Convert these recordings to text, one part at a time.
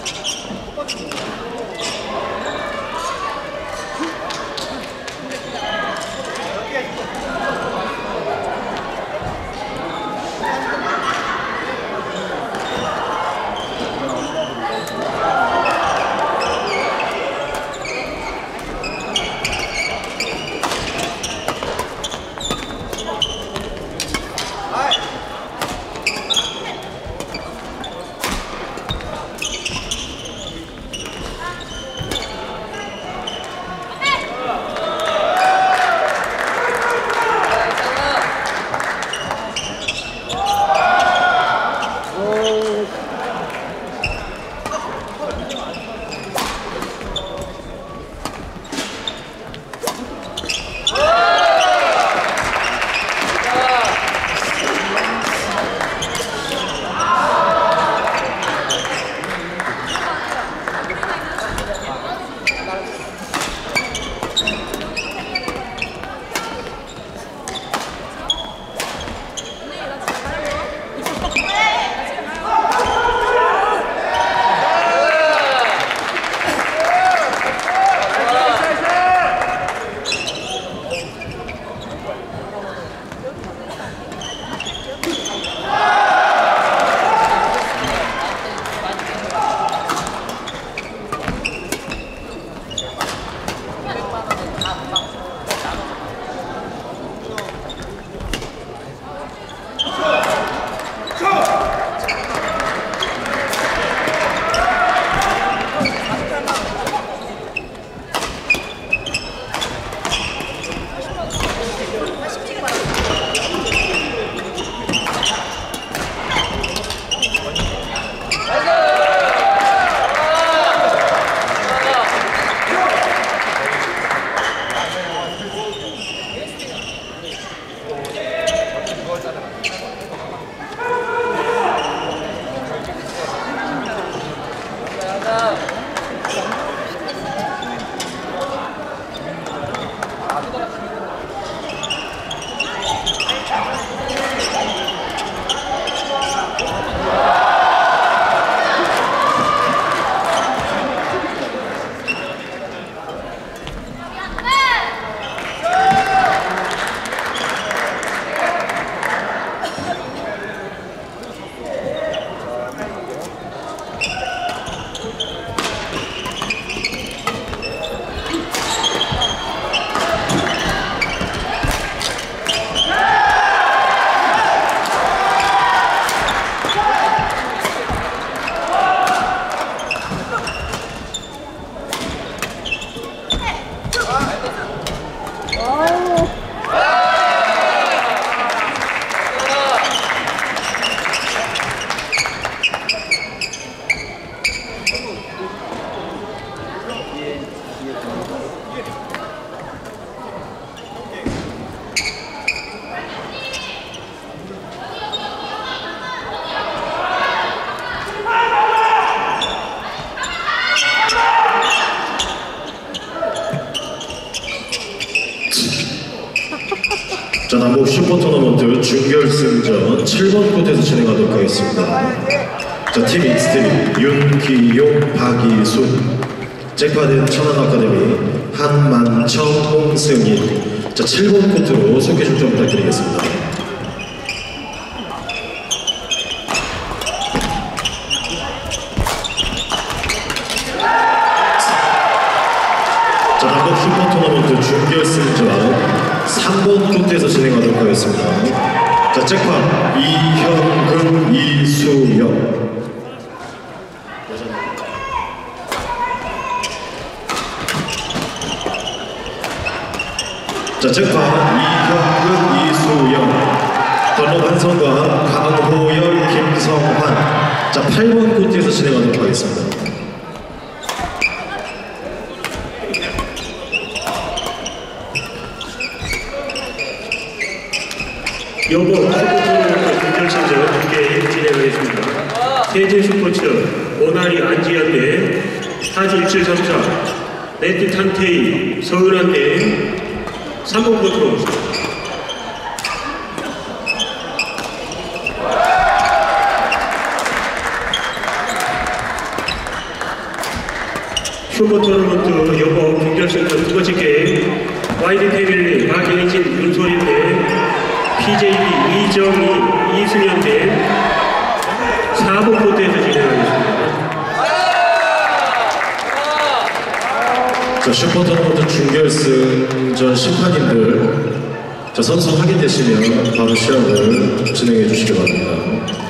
ここに 결승전 7번 코트에서 진행하도록 하겠습니다. 자, 팀 익스트림 윤기용, 박이순 잭파드 천안 아카데미 한만청, 홍승인 자, 7번 코트로 소개 좀 부탁드리겠습니다. 자, 잭파 이현금, 이수영 더럽 한성과 강호열, 김성환 자, 8번 코트에서 진행하도록 하겠습니다. 여보 슈퍼토너먼트 준결승전 함께 진행하겠습니다. 세제 슈퍼츠 오나리 안지현대 사주 1734 네트 탄테이 서울한 대 3번 코트로 슈퍼 토너먼트 여보 준결승전 두 번째 게임. 와이드 패밀리 박영진 윤소인대 PJB 이정희 이승현 대 4번 코트에서 진행하겠습니다. 자, 슈퍼토너먼트 준결승전 심판님들 자, 선수 확인되시면 바로 시합을 진행해 주시기 바랍니다.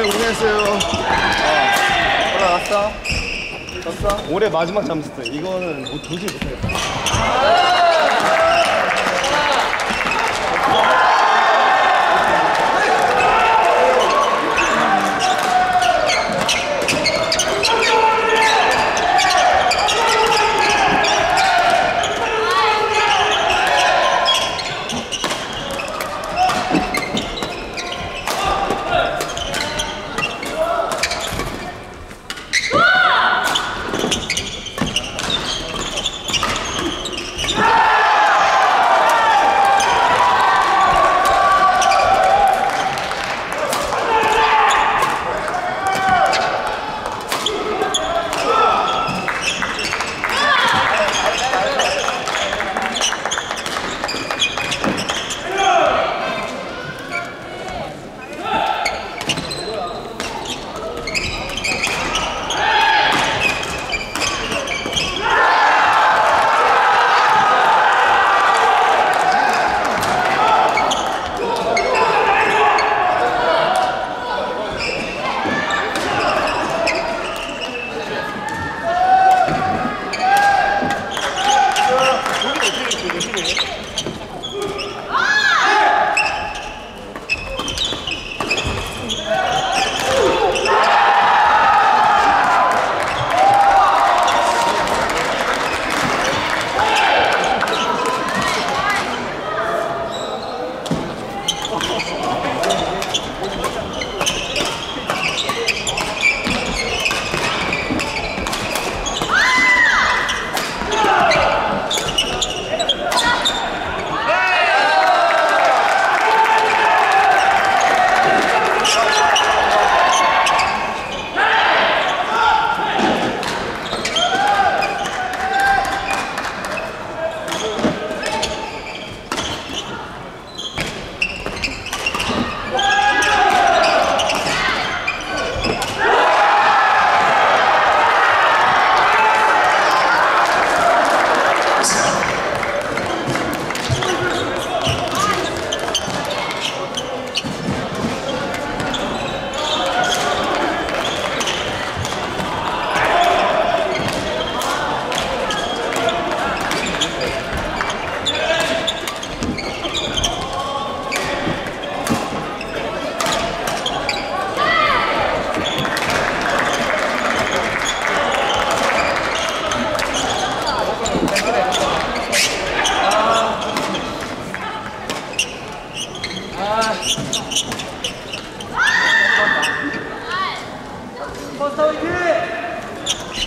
네, 고생했어요. 아, 올라왔어? 왔어. 올해 마지막 잠스트. 이거는 뭐 도저히 못하겠다. コースを行く